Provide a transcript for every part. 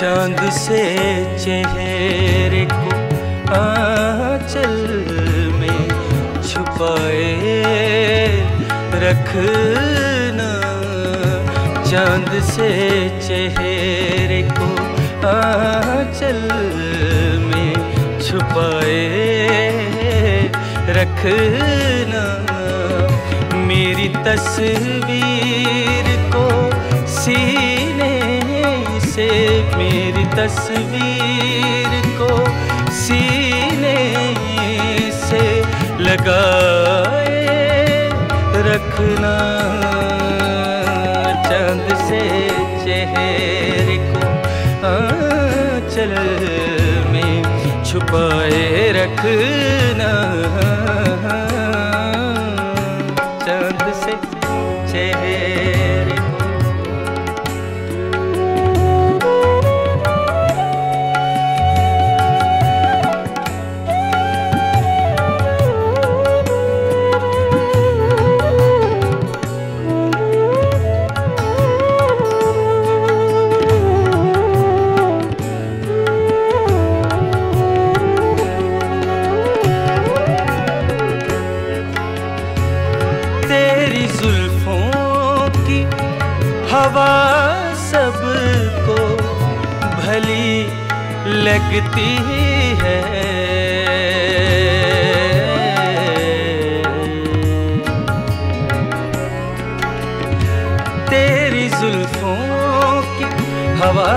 चाँद से चेहरे को आंचल में छुपाए रखना। चाँद से चेहरे को आंचल में छुपाए रखना। मेरी तस्वीर को सीने से मेरी तस्वीर को सीने से लगाए रखना। चाँद से चेहरे को आंचल में छुपाए रखना। भली लगती है। तेरी जुल्फों की हवा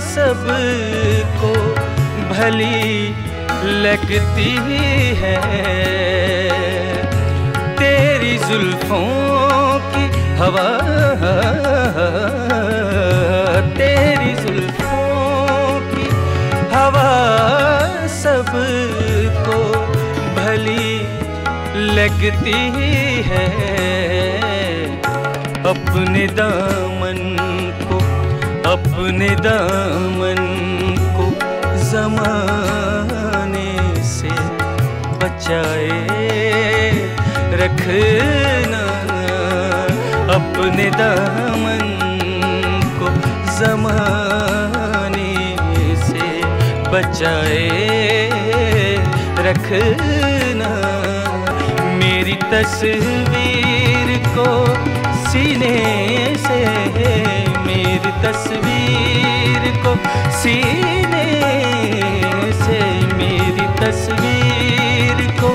सबको भली लगती है। तेरी जुल्फों की हवा, तेरी जुल्फों की हवा सबको भली लगती है। अपने दामन को अपने दामन को जमाने से बचाए। रखना अपने दामन को जमाने से बचाए। रखना मेरी तस्वीर को सीने से मेरी तस्वीर को सीने से मेरी तस्वीर को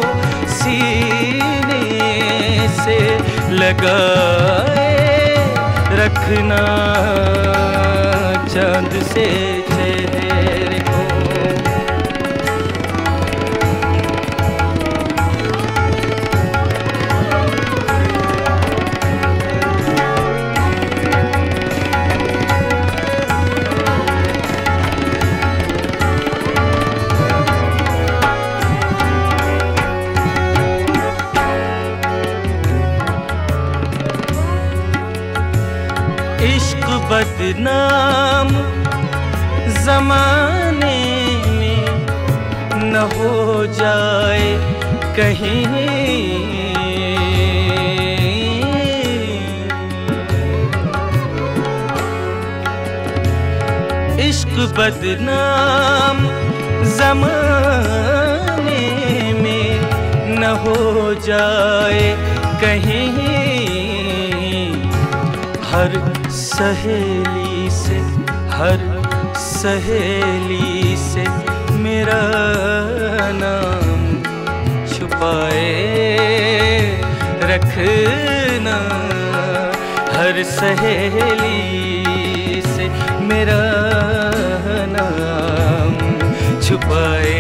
सीने से लगाए रखना चाँद से बदनाम जमाने में न हो जाए कहीं। इश्क बदनाम जमाने में न हो जाए कहीं। हर सहेली से, हर सहेली से मेरा नाम छुपाए, रखना। हर सहेली से मेरा नाम छुपाए,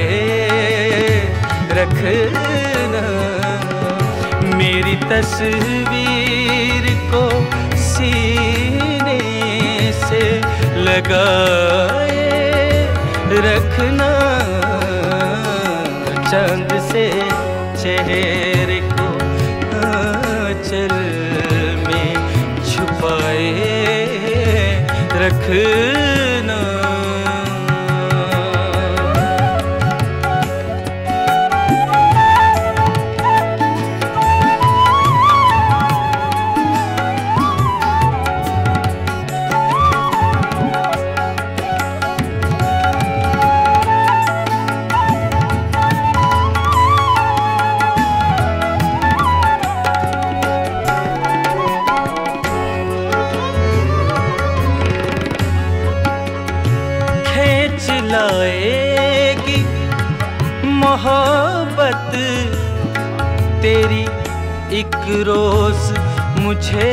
रखना। मेरी तस्वीर सीने से लगाए रखना चंद से चेहरे को आंचल में छुपाए रखना। मोहब्बत, तेरी एक रोज मुझे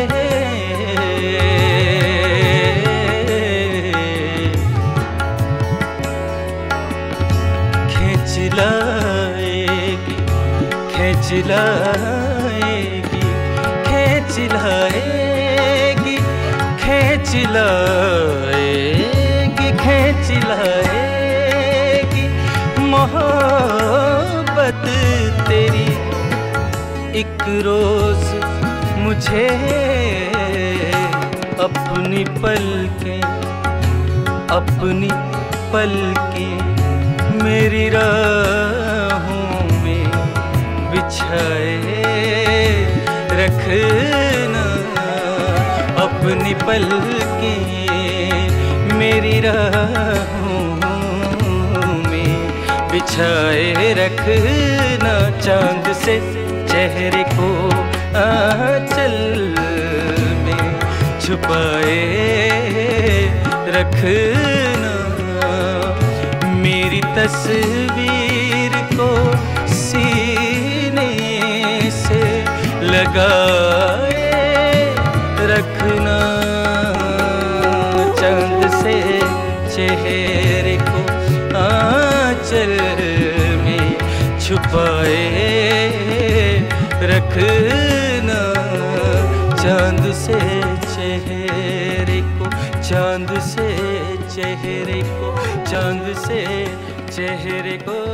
खींच लाएगी खींच लाएगी खींच लाएगी खींच लाएगी खींच लाएगी। मोहब्बत तेरी एक रोज मुझे अपनी पलकें अपनी पलकें मेरी राहों में बिछाए रखना, अपनी पलकें मेरी राहों बिछाए रखना चाँद से चेहरे को आंचल में छुपाए रखना। मेरी तस्वीर को सीने से लगाए छुपाए रखना चाँद से चेहरे को चाँद से चेहरे को चाँद से चेहरे को।